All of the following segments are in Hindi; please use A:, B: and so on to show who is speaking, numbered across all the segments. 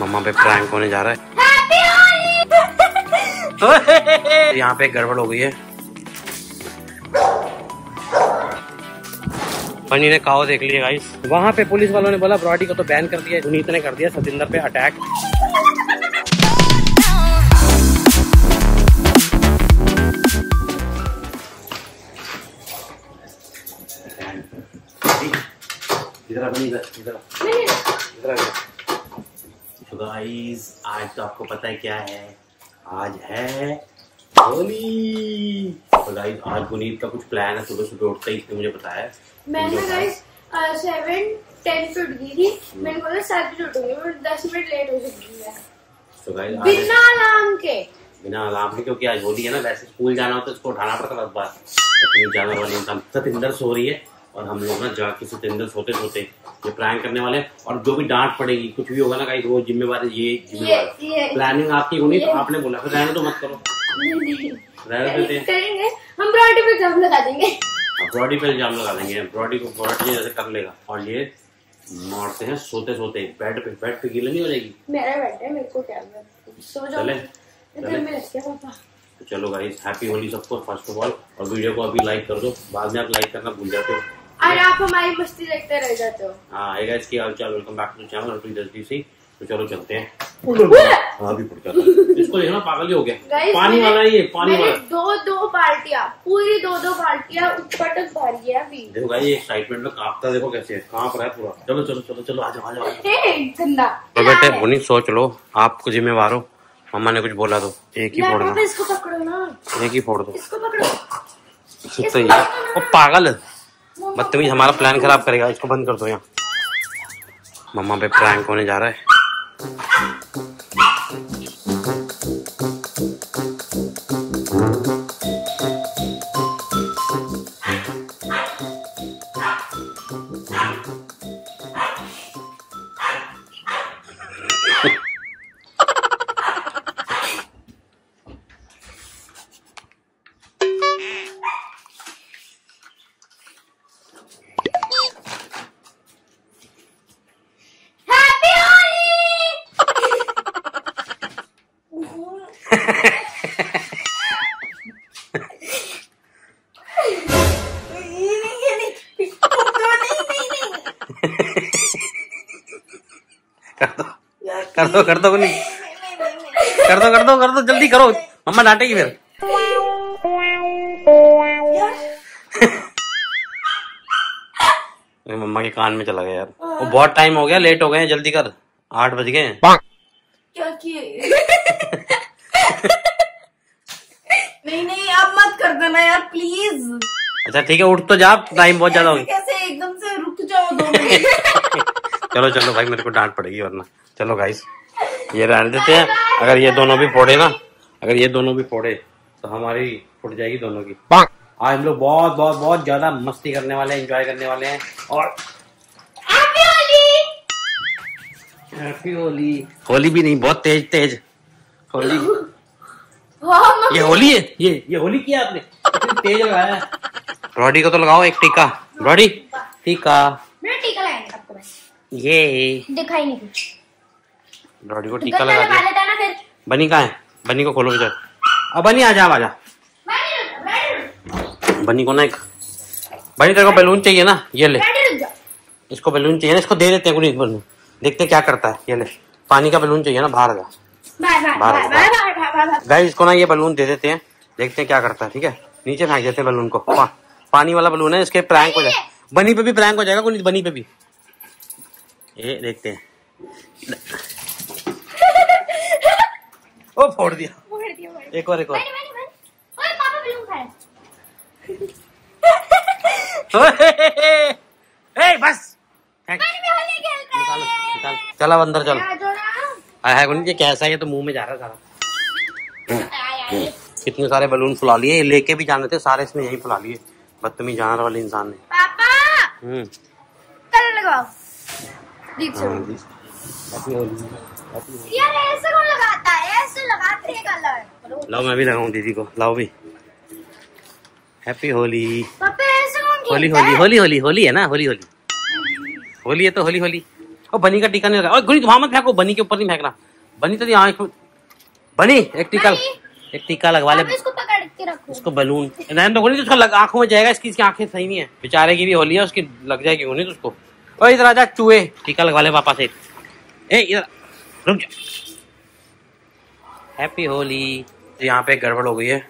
A: मम्मा पे प्रैंक होने जा रहा है यहाँ पे गड़बड़ हो गई है फनी ने काओ देख लिया गाइस वहाँ पे पुलिस वालों ने बोला ब्रॉडी को तो बैन कर दिया सुनीत ने कर दिया सतिंदर पे अटैक गाइस आज तो आपको पता है क्या है? आज है होली। तो गाइस आज पुनीत का कुछ प्लान है सुबह सुबह उठते ही इसने मुझे बताया।
B: मैंने गाइस सेवन टेन पे उठ गई थी। मैंने बोला सात बजे उठूँगी मैं दस मिनट लेट हो चुकी है।
A: तो गाइस
B: बिना अलार्म के।
A: बिना अलार्म के क्योंकि आज होली है ना वैसे स्कूल जाना होता तो उसको उठाना पड़ता बार अपनी जाने वाली इंसान सतिंदर सो रही है। और हम लोग ना जाके सतिंदर सोते सोते ये प्लान करने वाले और जो भी डांट पड़ेगी कुछ भी होगा ना कहीं वो जिम्मेवारी ये जिम्मेवारी प्लानिंग आपकी होनी तो आपने बोला फिर रहने तो मत करो। रहने देते
B: हम ब्रॉडी पे जम लगा देंगे।
A: ब्रॉडी पे इल्ज़ाम लगा देंगे। ब्रॉडी को ब्रॉडी जैसे कर लेगा। और ये मारते हैं सोते सोते। बेड पे बेड पे गीला नहीं हो जाएगी?
B: मेरा बैठा है मेरे को क्या सो जाओ।
A: चले। चलो। गाइस हैप्पी होली सबको फ़र्स्ट ऑफ़ ऑल और वीडियो को अभी लाइक कर दो। बाद में आप लाइक करना भूल जाते हो।
B: और आप हमारी मस्ती देखते रह जाते हो।
A: हाँ है गाइस की हाल चाल? वेलकम बैक टू चैनल और प्लीज़ सी तो चलो चलते हैं। हाँ भी इसको देखना पागल ही हो गया। पानी वाला ही है पानी वाला।
B: दो दो बाल्टियाँ पूरी दो दो बाल्टियाँ ऊपर तक भरी है अभी।
A: देखो भाई एक्साइटमेंट में कांपता देखो कैसे काँप रहा है पूरा। चलो चलो चलो चलो आ जाओ आ जाओ आ जाओ।
B: हे गंदा।
A: तो बेटे बुनी सोच लो। आप कुछ जिम्मेवार हो। मम्मा ने कुछ बोला तो। एक ही फोड़ दो
B: इसको पकड़ो ना।
A: एक ही फोड़ दो।
B: इसको पकड़ो।
A: तो ये पागल। बदतमीज, हमारा प्लान खराब करेगा, इसको बंद कर दो यहाँ। मम्मा पे प्रैंक होने जा रहा है। कर दो। कर दो कर दो बुनी कर दो कर दो कर दो जल्दी करो। मम्मा डांटेगी फिर। मम्मा के कान में चला गया यार। वो बहुत टाइम हो गया लेट हो गए हैं जल्दी कर। आठ बज गए
B: क्या किए?
C: नहीं नहीं अब मत कर देना यार प्लीज़
A: अच्छा ठीक है उठ तो जा टाइम बहुत ज़्यादा हो गया।
C: कैसे एकदम से रुक जाओ दो
A: चलो चलो भाई मेरे को डांट पड़ेगी वरना। चलो गाइस ये रहने देते हैं। अगर ये दोनों भी फोड़े ना अगर ये दोनों भी फोड़े तो हमारी फुट जाएगी दोनों की। आज हम लोग बहुत बहुत बहुत ज़्यादा मस्ती करने वाले हैं एंजॉय करने वाले हैं और
B: हैप्पी होली
A: होली होली भी नहीं बहुत तेज तेज। होली ये होली है? ये ये होली किया आपने? तेज लगाया। है रॉडी को तो लगाओ एक टीका। रॉडी टीका। ये
B: दिखाई नहीं कुछ।
A: रॉडी को
B: तो
A: टीका लगा
B: लगा
A: दिया। बनी कहाँ है? बनी को खोलो इधर। अब बनी आ जा आ जा। बनी को ना एक बनी तेरे को बैलून चाहिए ना ये ले। इसको बैलून चाहिए ना इसको दे देते हैं कुछ बैलून देखते हैं क्या करता है ये ले। पानी का बैलून चाहिए ना बाहर का बाहर, गाइस इसको ना ये बैलून दे देते हैं। देखते हैं क्या करता है ठीक है? नीचे फेंक देते हैं बैलून को। पानी वाला बैलून है इसके प्रैंक हो जाए। बनी पे भी प्रैंक हो जाएगा कुछ बनी पे भी। ये देखते हैं। ओ फोड़ दिया।
B: फोड़ दिया
A: एक और एक और।
B: ओए पापा बैलून
A: ए बस। निकालो
B: है।
A: निकाल। चल अब अंदर चल। है ये कैसा है? ये तो मुँह में जा रहा है सारा। कितने सारे बलून फुला लिए। लेके भी जाने थे सारे इसने यही फुला लिए। बदतमीज जानवर वाले इंसान ने।
B: पापा!
A: हम्म।
B: कलर लगाओ। यार ऐसे कौन लगाता है? ऐसे लगाते हैं कलर।
A: लाओ मैं भी लगाऊँ दीदी को। लाओ भी। हैप्पी होली होली होली होली होली होली है? ना? होली होली होली है तो होली होली और बनी का टीका नहीं लगा। और गुनी वहाँ मत फेंको। बनी के ऊपर नहीं फेंकना। बनी तो यहाँ बनी एक टीका एक टीका लगवा ले।
B: इसको पकड़ के रखो।
A: इसको बलून। नहीं तो गुनी तो उसका आँखों में जाएगा इसकी इसकी आँखें सही नहीं है। बेचारे की भी होली है उसकी लग जाएगी गुनी तो उसको। और इधर आजा चूहे। टीका लगवा ले पापा से। ए इधर रुक जा। हैप्पी होली यहाँ पे गड़बड़ हो गई है।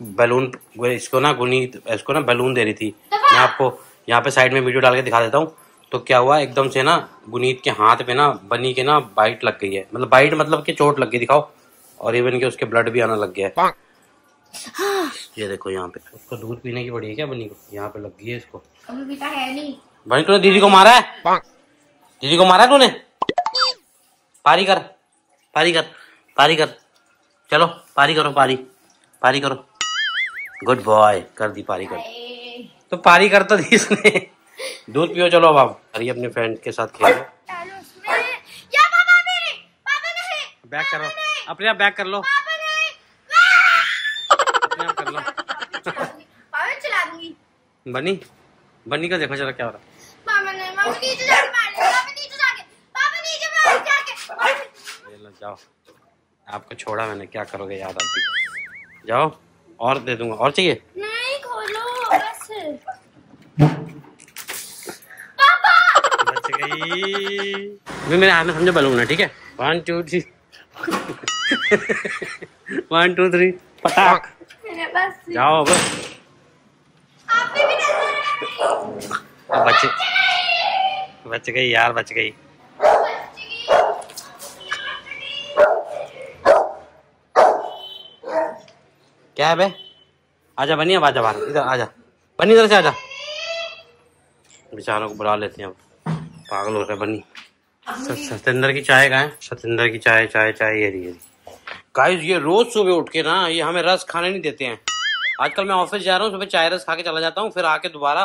A: बैलून इसको ना गुनी इसको ना बैलून दे रही थी। मैं आपको यहाँ पे साइड में वीडियो डाल के दिखा देता हूँ। तो क्या हुआ एकदम से ना गुनीत के हाथ पे ना बनी के ना बाइट लग गई है। मतलब बाइट मतलब कि चोट लग गई दिखाओ। और इवन के उसके ब्लड भी आना लग गया है। ये देखो यहाँ पे। उसको दूध पीने की पड़ी है क्या बनी को? यहाँ पे लग गई है इसको।
B: अभी बेटा है नहीं।
A: भाई तूने दीदी को मारा है? दीदी को मारा है तूने? पारी कर पारी कर पारी कर। चलो पारी करो पारी पारी करो। गुड बॉय कर दी पारी कर। तो पारी कर तो दी इसने दूध पियो चलो अब आप। अरे अपने फ्रेंड के साथ खेलो। बैक करो। अपने आप बैक कर लो। अपने आप कर लो।
B: पापा चला दूँगी।
A: बनी बनी का देखो जरा क्या हो रहा है। जाओ। आपको छोड़ा मैंने क्या करोगे याद आती जाओ और दे दूँगा और चाहिए?
B: नहीं खोलो बस। पापा!
A: बच गई। अभी मेरे हाथ में समझो बलून है ठीक है? One two three one two three पटाख जाओ अब।
B: आपने भी नज़र
A: अब बच गई यार, बच गई। क्या है बे? आजा, बनी अब, आजा बाहर। इधर, आजा। बनी, इधर से आजा। बेचारों को बुला लेते हैं अब। पागल हो रहे बनी। सतेंद्र की चाय का है सत्येंद्र की चाय चाय चाय, ये रही गाइस ये रोज सुबह उठ के ना, ये हमें रस खाने नहीं देते हैं। आजकल मैं ऑफ़िस जा रहा हूँ, सुबह चाय रस खा के चला जाता हूँ, फिर आके दोबारा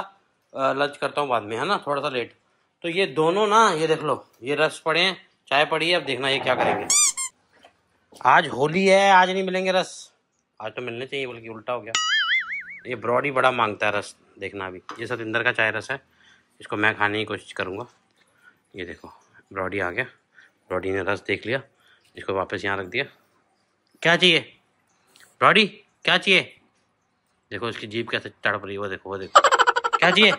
A: लंच करता हूँ बाद में, है ना? थोड़ा सा लेट तो ये दोनों ना, ये देख लो, ये रस पड़े हैं, चाय पड़ी है, अब देखना ये क्या करेंगे। आज होली है, आज नहीं मिलेंगे रस। आज तो मिलने चाहिए, बल्कि उल्टा हो गया। ये ब्रॉडी बड़ा माँगता है रस देखना अभी। ये सतिंदर का चाय रस है, इसको मैं खाने की कोशिश करूँगा। ये देखो, ब्रॉडी आ गया। ब्रॉडी ने रस देख लिया, इसको वापस यहाँ रख दिया। क्या चाहिए? ब्रॉडी, क्या चाहिए? देखो उसकी जीप कैसे तड़प रही है, वो देखो वो देखो। क्या चाहिए?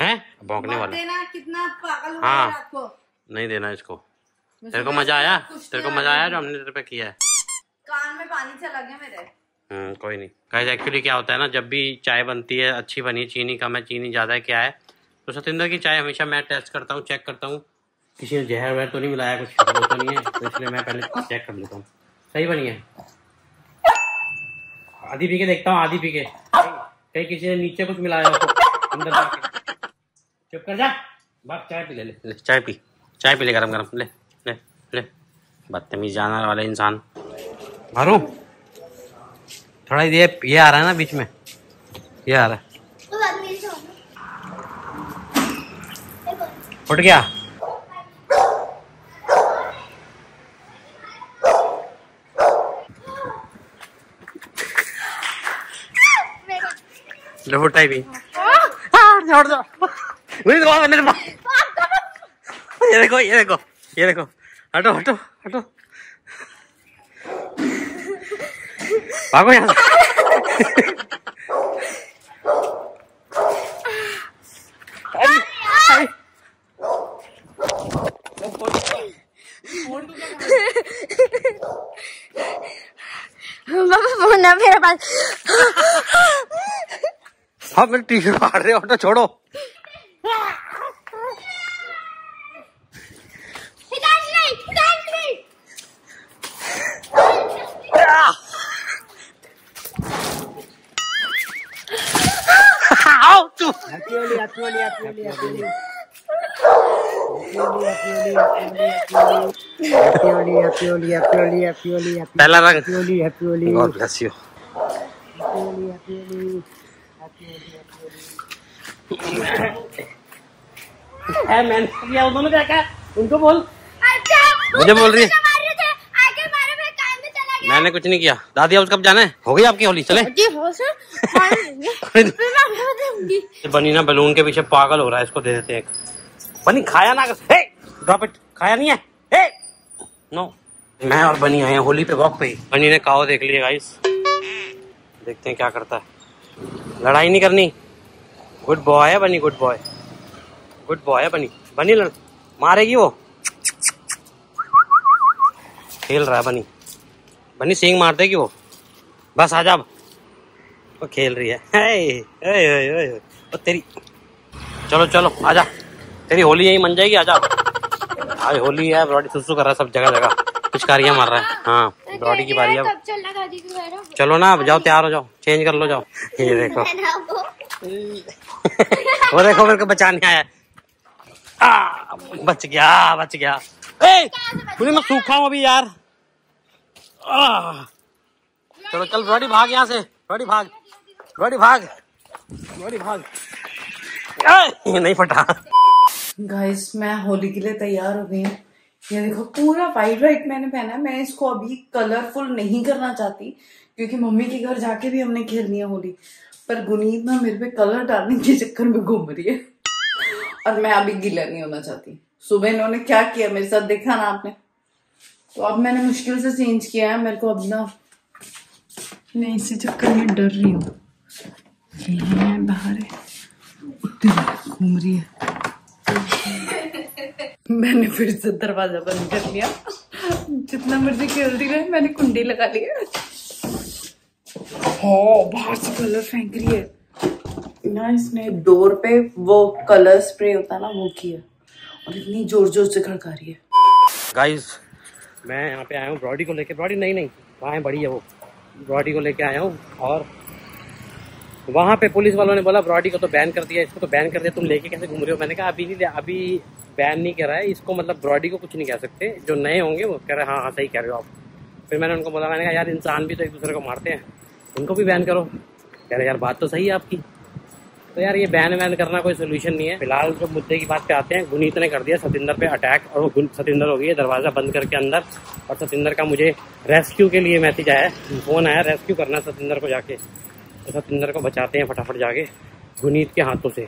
A: हैं? भौंकने वाला।
C: देना कितना पागल हो
A: नहीं देना इसको। तेरे को मज़ा आया? तेरे को मज़ा आया जो हमने तेरे पे किया है?
C: कान में पानी चला गया मेरे।
A: हम्म कोई नहीं। गाइस एक्चुअली क्या होता है ना जब भी चाय बनती है अच्छी बनी है चीनी कम है चीनी ज़्यादा है क्या है? तो सतिंदर की चाय हमेशा मैं टेस्ट करता हूँ चेक करता हूँ। किसी ने जहर वहर तो नहीं मिलाया कुछ तो नहीं है तो इसलिए मैं पहले चेक कर लेता हूँ। सही बनी है? आधी पी के देखता हूँ आधी पी के। कहीं किसी ने नीचे कुछ मिलाया हो तो अंदर जाके। चुप कर जा। बाप चाय पी ले ले, ले चाय पी। चाय पी ले गरम गरम। ले ले ले। बदतमीज जानवर वाले इंसान। मारू। थोड़ा ये ये आ रहा है ना बीच में। ये आ रहा है। उठ गया। लो उठाई भी छोड़ दो। तो मैंने ये देखो ये देखो ये देखो। हटो हटो हटो। भागो यहाँ
B: फ़ोन है मेरे पास।
A: हाँ मेरे टी शर्ट फाड़ रहे हो हटो छोड़ो
B: हिदायत नहीं हिदायत नहीं
A: आओ पहला रंग गॉड ब्लेस यू मैंने किया दोनों क्या कहा उनको बोल
B: अच्छा
A: मुझे बोल रही है।
B: मुझे मार रहे थे आगे मारे मेरे कान में चला गया
A: मैंने कुछ नहीं किया। दादी हाउस कब जाना है? हो गई आपकी होली? चले।
B: हो
A: बनी ना बलून के पीछे पागल हो रहा है इसको दे देते हैं एक। बनी खाया ना? Drop it. खाया नहीं है? हे! नो मैं और बनी आए होली पे वॉक पे। बनी ने काओ देख लिया गाइस देखते हैं क्या करता है। लड़ाई नहीं करनी। गुड बॉय है बनी गुड बॉय गुड बॉय है बनी। बनी लड़ मारेगी वो। खेल रहा है बनी। बनी सींग मार देगी वो। बस आ जा वो खेल रही है। ओ तेरी चलो चलो आजा तेरी होली यही मन जाएगी आजा आज होली है ब्रॉडी सुसु कर रहा है सब जगह जगह। पिचकारियाँ मार रहा है। हाँ ब्रॉडी की बारी है चलो ना अब जाओ तैयार हो जाओ। चेंज कर लो जाओ। ये देखो। वो देखो मेरे को बचाने आया आ, बच गया बच गया। ए मैं सूखा हूँ अभी यार। आ, चलो चल ब्रॉडी भाग यहाँ से ब्रॉडी भाग ब्रॉडी भाग ब्रॉडी भाग। ए, नहीं फटा।
C: गाइस मैं होली के लिए तैयार हो गई हूँ। ये देखो पूरा वाइट वाइट मैंने पहना है। मैं इसको अभी कलरफुल नहीं करना चाहती क्योंकि मम्मी के घर जाके भी हमने खेलनी है होली। पर गुनीत ना मेरे पे कलर डालने के चक्कर में घूम रही है। और मैं अभी गीला नहीं होना चाहती। सुबह इन्होंने क्या किया? मेरे साथ देखा ना आपने? तो अब मैंने मुश्किल से चेंज किया है मेरे को अब ना मैं इसी चक्कर में डर रही हूँ। ये है बाहर है। घूम रही है। मैंने फिर से दरवाज़ा बंद कर लिया। जितना मर्ज़ी खेलती रहे मैंने कुंडी लगा लिया हाँ। बाहर से कलर फेंक रही है। ना इसने डोर पे वो कलर स्प्रे होता है ना वो किया। और इतनी ज़ोर ज़ोर से खड़का रही है।
A: गाइस मैं यहाँ पे आया हूँ ब्रॉडी को लेके। ब्रॉडी नहीं नहीं, वहाँ है, बड़ी है वो। ब्रॉडी को लेके आया हूँ और वहाँ पे पुलिस वालों ने बोला ब्रॉडी को तो बैन कर दिया, इसको तो बैन कर दिया, तुम लेके कैसे घूम रहे हो? मैंने कहा, अभी नहीं, अभी बैन नहीं करा है, इसको मतलब ब्रॉडी को कुछ नहीं कह सकते। जो नए होंगे, वो कह रहे हाँ हाँ सही कह रहे हो आप। फिर मैंने उनको बोला, मैंने कहा, यार, इंसान भी तो एक दूसरे को मारते हैं, उनको भी बैन करो। कह रहे, यार, बात तो सही है आपकी। तो यार, ये बैन वैन करना कोई सोल्यूशन नहीं है। फ़िलहाल जो मुद्दे की बात पे आते हैं गुनीत ने कर दिया, सतिंदर पे अटैक और वो सतिंदर हो गई है, दरवाज़ा बंद करके अंदर। और सतिंदर का मुझे रेस्क्यू के लिए मैसेज आया है। फ़ोन आया रेस्क्यू करना सतिंदर को जाके। तो सतिंदर को बचाते हैं फटाफट जाके, गुनीत के हाथों से।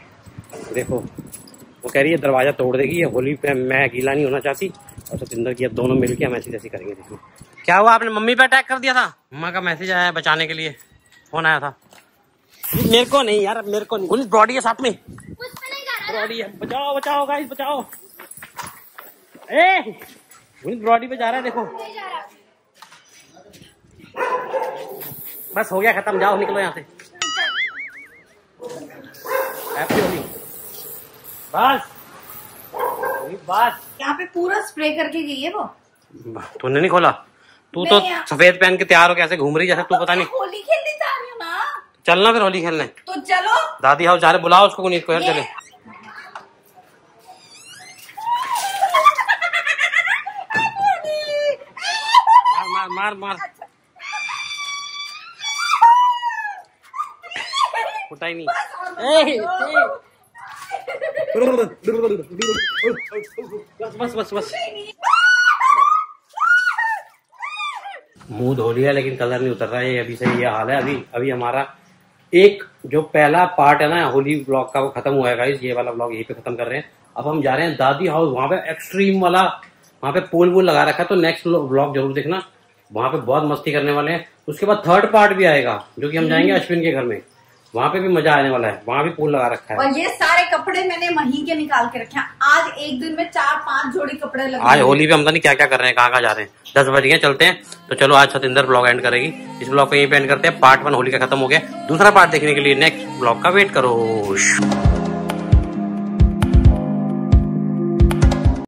A: देखो, वो कह रही है, दरवाज़ा तोड़ देगी होली पे मैं गीला नहीं होना चाहती। और सतिंदर की अब दोनों मिलके हम ऐसी जैसी करेंगे। देखो। क्या हुआ? आपने मम्मी पे अटैक कर दिया था? मम्मा का मैसेज आया बचाने के लिए। फ़ोन आया था। मेरे को नहीं यार मेरे को नहीं। बॉडी है साथ में। ब्रॉडी है। बचाओ बचाओ गाइस बचाओ। ए गुनीत ब्रॉडी पे जा रहा है देखो।
B: नहीं जा रहा।
A: बस हो गया खत्म। जाओ निकलो यहाँ से। हैप्पी होली। बस। बस।
C: यहाँ पे पूरा स्प्रे करके गई है वो।
A: तूने नहीं खोला? तू तो सफ़ेद पहन के तैयार हो कैसे घूम रही जैसे तू पता नहीं
C: होली खेलने जा रही हूँ ना
A: चलना फिर होली खेलने।
C: तो चलो।
A: दादी हाउस जा रहे बुलाओ उसको गुनीत को यार चले। मार मार मार मार। नहीं। बस बस बस मुँह धो लिया लेकिन कलर नहीं उतर रहा है अभी सही ये हाल है अभी अभी हमारा एक जो पहला पार्ट है ना होली ब्लॉग का वो खत्म हुआ है गाइस ये वाला ब्लॉग यहीं पे खत्म कर रहे हैं। अब हम जा रहे हैं दादी हाउस वहाँ पे एक्सट्रीम वाला वहाँ पे पोल वोल लगा रखा है तो नेक्स्ट ब्लॉग ज़रूर देखना। वहाँ पे बहुत मस्ती करने वाले हैं। उसके बाद थर्ड पार्ट भी आएगा जो कि हम जाएँगे अश्विन के घर में। वहाँ पे भी मज़ा आने वाला है वहाँ भी पोल लगा रखा है।
C: और ये सारे कपड़े मैंने वहीं के निकाल के रखे हैं। आज एक दिन में चार पाँच जोड़ी कपड़े लगे
A: आज होली पे हम तो नहीं क्या क्या कर रहे हैं कहाँ कहाँ जा रहे हैं। दस बज गए, चलते हैं। तो चलो, आज सतेंद्र ब्लॉग एंड करेगी। इस ब्लॉग को यहीं पे एंड करते हैं। पार्ट वन होली का खत्म हो गया। दूसरा पार्ट देखने के लिए नेक्स्ट ब्लॉग का वेट करो।